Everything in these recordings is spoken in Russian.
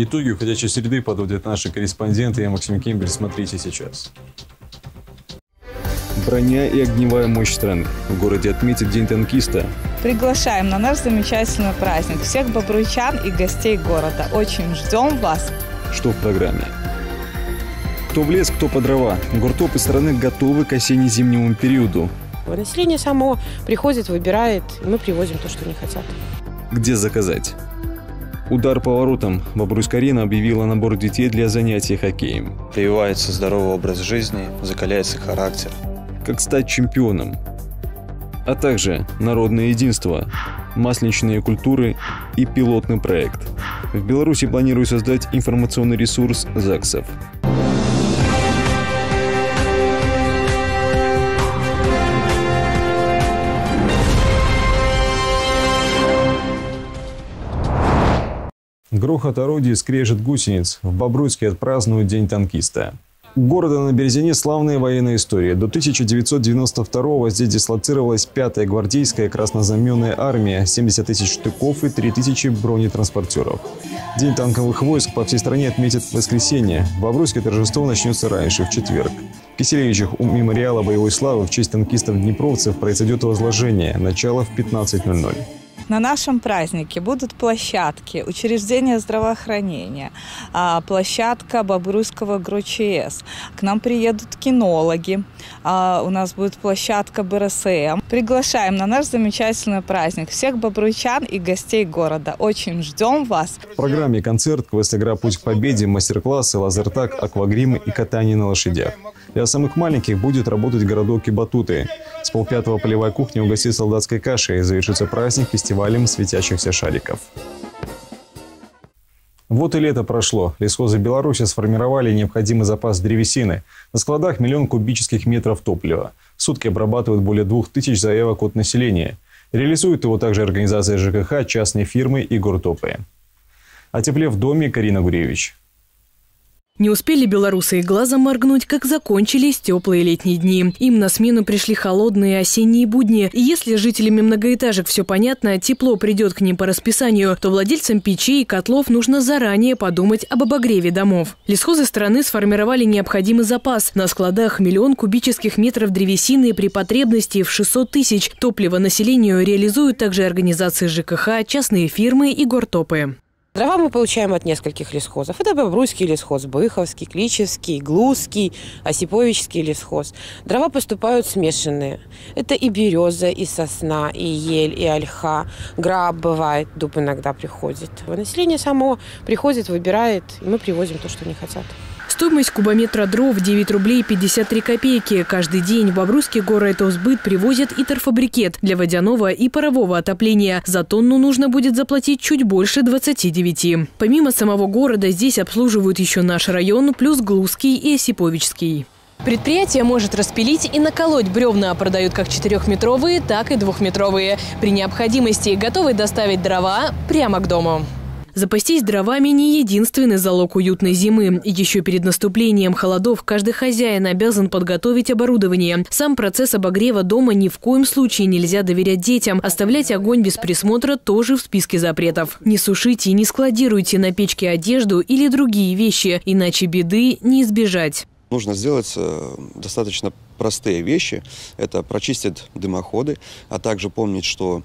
Итоги уходящей среды подводят наши корреспонденты. Я Максим Кембель. Смотрите сейчас. Броня и огневая мощь страны. В городе отметят День танкиста. Приглашаем на наш замечательный праздник всех бобруйчан и гостей города. Очень ждем вас. Что в программе? Кто в лес, кто по дрова. Гуртопы страны готовы к осенне-зимнему периоду. Население само приходит, выбирает, и мы привозим то, что они хотят. Где заказать? Удар по воротам. Бобруйск-арена объявила набор детей для занятий хоккеем. Прививается здоровый образ жизни, закаляется характер. Как стать чемпионом. А также народное единство, масленичные культуры и пилотный проект. В Беларуси планируют создать информационный ресурс ЗАГСов. Грохот орудий скрежет гусениц. В Бобруйске отпразднуют День танкиста. У города на Березине славная военная история. До 1992-го здесь дислоцировалась 5-я гвардейская краснознаменная армия, 70 тысяч штыков и 3 тысячи бронетранспортеров. День танковых войск по всей стране отметят в воскресенье. В Бобруйске торжество начнется раньше, в четверг. В Киселевичах у мемориала боевой славы в честь танкистов-днепровцев произойдет возложение. Начало в 15.00. На нашем празднике будут площадки, учреждения здравоохранения, а, площадка Бобруйского ГРОЧС. К нам приедут кинологи, а, у нас будет площадка БРСМ. Приглашаем на наш замечательный праздник всех бобруйчан и гостей города. Очень ждем вас. В программе концерт, квест-игра «Путь к победе», мастер-классы, лазертаг, аквагримы и катание на лошадях. Для самых маленьких будет работать городок и батуты. С полпятого полевая кухня угостит солдатской кашей. Завершится праздник фестивалем светящихся шариков. Вот и лето прошло. Лесхозы Беларуси сформировали необходимый запас древесины. На складах миллион кубических метров топлива. В сутки обрабатывают более двух тысяч заявок от населения. Реализуют его также организация ЖКХ, частные фирмы и гуртопы. О тепле в доме Карина Гуревич. Не успели белорусы и глазом моргнуть, как закончились теплые летние дни. Им на смену пришли холодные осенние будни. И если жителями многоэтажек все понятно, тепло придет к ним по расписанию, то владельцам печей и котлов нужно заранее подумать об обогреве домов. Лесхозы страны сформировали необходимый запас. На складах миллион кубических метров древесины при потребности в 600 тысяч. Топливо населению реализуют также организации ЖКХ, частные фирмы и гортопы. Дрова мы получаем от нескольких лесхозов. Это Бобруйский лесхоз, Быховский, Кличевский, Глузский, Осиповичский лесхоз. Дрова поступают смешанные. Это и береза, и сосна, и ель, и ольха. Граб бывает, дуб иногда приходит. Население само приходит, выбирает, и мы привозим то, что они хотят. Стоимость кубометра дров 9 рублей 53 копейки. Каждый день в Бобруйский сбыт привозят и торфобрикет для водяного и парового отопления. За тонну нужно будет заплатить чуть больше 29. Помимо самого города здесь обслуживают еще наш район, плюс Глузский и Осиповичский. Предприятие может распилить и наколоть бревна. Продают как четырехметровые, так и двухметровые. При необходимости готовы доставить дрова прямо к дому. Запастись дровами не единственный залог уютной зимы. Еще перед наступлением холодов каждый хозяин обязан подготовить оборудование. Сам процесс обогрева дома ни в коем случае нельзя доверять детям. Оставлять огонь без присмотра тоже в списке запретов. Не сушите и не складируйте на печке одежду или другие вещи, иначе беды не избежать. Нужно сделать э, достаточно простые вещи. Это прочистить дымоходы, а также помнить, что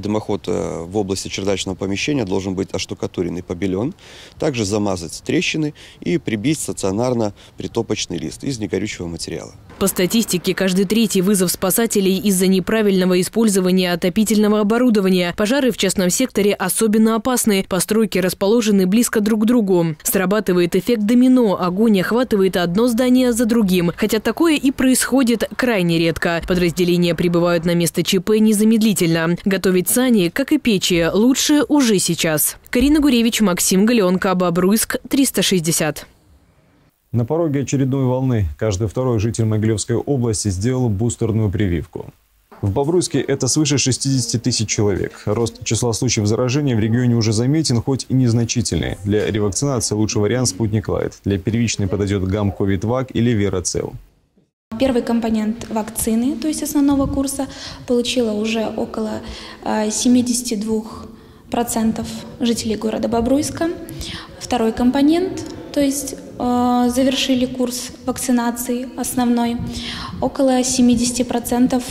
Дымоход э, в области чердачного помещения должен быть оштукатуренный, побелен. Также замазать трещины и прибить стационарно притопочный лист из негорючего материала. По статистике, каждый третий вызов спасателей из-за неправильного использования отопительного оборудования. Пожары в частном секторе особенно опасны. Постройки расположены близко друг к другу. Срабатывает эффект домино. Огонь охватывает одно здание за другим. Хотя такое и происходит крайне редко. Подразделения прибывают на место ЧП незамедлительно. Готовить сани, как и печи, лучше уже сейчас. Карина Гуревич, Максим Галенко, Бобруйск, 360. На пороге очередной волны каждый второй житель Могилевской области сделал бустерную прививку. В Бобруйске это свыше 60 тысяч человек. Рост числа случаев заражения в регионе уже заметен, хоть и незначительный. Для ревакцинации лучший вариант «Спутник Лайт». Для первичной подойдет гам Ковид-Вак или Верацел. Первый компонент вакцины, то есть основного курса, получила уже около 72% жителей города Бобруйска. второй компонент, то есть э, завершили курс вакцинации основной, около 70%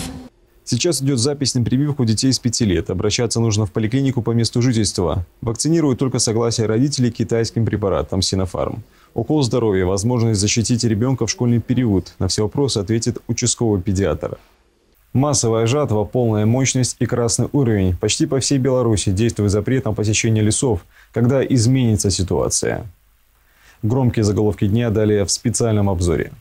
Сейчас идет запись на прививку детей с 5 лет. Обращаться нужно в поликлинику по месту жительства. Вакцинируют только согласие родителей китайским препаратом Синофарм. Укол здоровья, возможность защитить ребенка в школьный период. На все вопросы ответит участковый педиатр. Массовая жатва, полная мощность и красный уровень. Почти по всей Беларуси действует запрет на посещение лесов. Когда изменится ситуация? Громкие заголовки дня далее в специальном обзоре.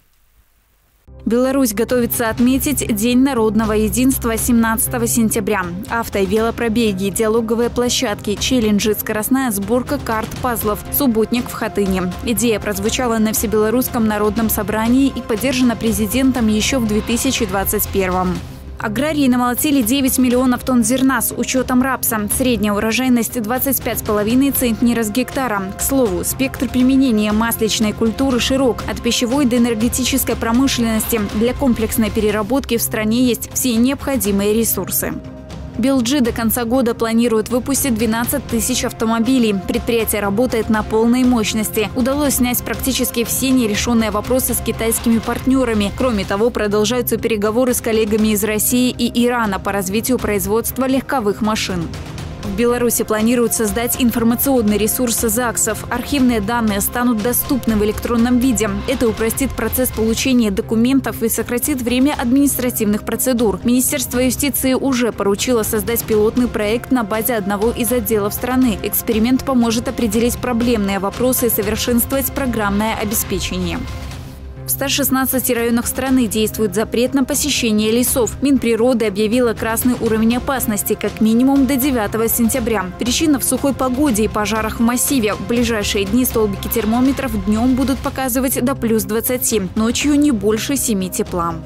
Беларусь готовится отметить День народного единства 17 сентября. Авто- и велопробеги, диалоговые площадки, челленджи, скоростная сборка карт пазлов, субботник в Хатыне. Идея прозвучала на Всебелорусском народном собрании и поддержана президентом еще в 2021 Аграрии намолотили 9 миллионов тонн зерна с учетом рапса. Средняя урожайность 25,5 центнера с гектара. К слову, спектр применения масличной культуры широк. От пищевой до энергетической промышленности. Для комплексной переработки в стране есть все необходимые ресурсы. Белджи до конца года планирует выпустить 12 тысяч автомобилей. Предприятие работает на полной мощности. Удалось снять практически все нерешенные вопросы с китайскими партнерами. Кроме того, продолжаются переговоры с коллегами из России и Ирана по развитию производства легковых машин. В Беларуси планируют создать информационный ресурс ЗАГСов. Архивные данные станут доступны в электронном виде. Это упростит процесс получения документов и сократит время административных процедур. Министерство юстиции уже поручило создать пилотный проект на базе одного из отделов страны. Эксперимент поможет определить проблемные вопросы и совершенствовать программное обеспечение. В 116 районах страны действует запрет на посещение лесов. Минприроды объявила красный уровень опасности как минимум до 9 сентября. Причина в сухой погоде и пожарах в массиве. В ближайшие дни столбики термометров днем будут показывать до плюс 27, ночью не больше 7 тепла.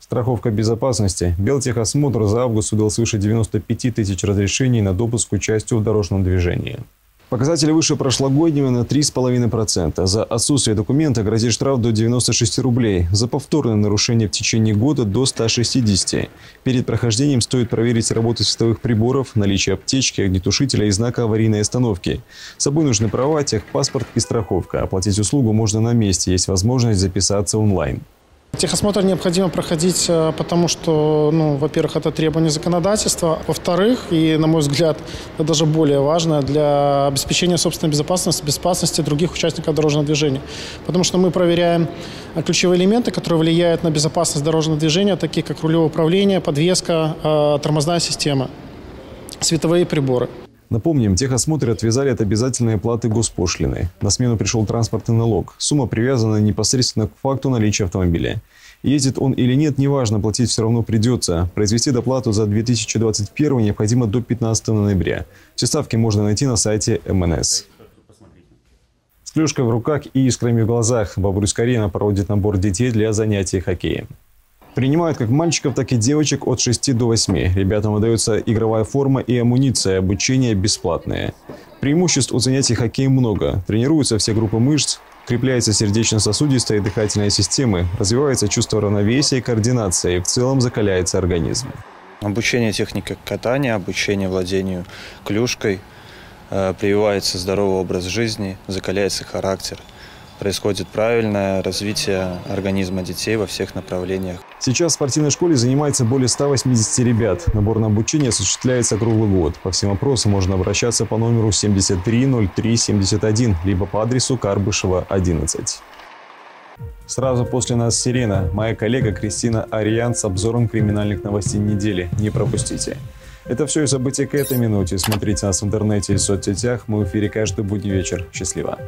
Страховка безопасности. Белтехосмотр за август выдал свыше 95 тысяч разрешений на допуск к участию в дорожном движении. Показатели выше прошлогоднего на 3,5%. За отсутствие документа грозит штраф до 96 рублей. За повторное нарушение в течение года до 160. Перед прохождением стоит проверить работу световых приборов, наличие аптечки, огнетушителя и знака аварийной остановки. С собой нужны права, техпаспорт и страховка. Оплатить услугу можно на месте. Есть возможность записаться онлайн. Техосмотр необходимо проходить, э, потому что, ну, во-первых, это требование законодательства. Во-вторых, и, на мой взгляд, это даже более важно, для обеспечения собственной безопасности, безопасности других участников дорожного движения. Потому что мы проверяем э, ключевые элементы, которые влияют на безопасность дорожного движения, такие как рулевое управление, подвеска, э, тормозная система, световые приборы. Напомним, техосмотры отвязали от обязательной оплаты госпошлины. На смену пришел транспортный налог. Сумма привязана непосредственно к факту наличия автомобиля. Ездит он или нет, неважно, платить все равно придется. Произвести доплату за 2021 необходимо до 15 ноября. Все ставки можно найти на сайте МНС. С клюшкой в руках и искрами в глазах Бабрусь-Карина проводит набор детей для занятий хоккеем. Принимают как мальчиков, так и девочек от 6 до 8. Ребятам выдается игровая форма и амуниция, обучение бесплатное. Преимуществ у занятий хоккеем много. Тренируются все группы мышц, крепляется сердечно-сосудистая и дыхательная системы, развивается чувство равновесия и координации, и в целом закаляется организм. Обучение технике катания, обучение владению клюшкой, э, прививается здоровый образ жизни, закаляется характер – происходит правильное развитие организма детей во всех направлениях. Сейчас в спортивной школе занимается более 180 ребят. Набор на обучение осуществляется круглый год. По всем вопросам можно обращаться по номеру 730371, либо по адресу Карбышева, 11. Сразу после нас «Сирена». Моя коллега Кристина Ариан с обзором криминальных новостей недели. Не пропустите. Это все и события к этой минуте. Смотрите нас в интернете и соцсетях. Мы в эфире каждый будний вечер. Счастливо.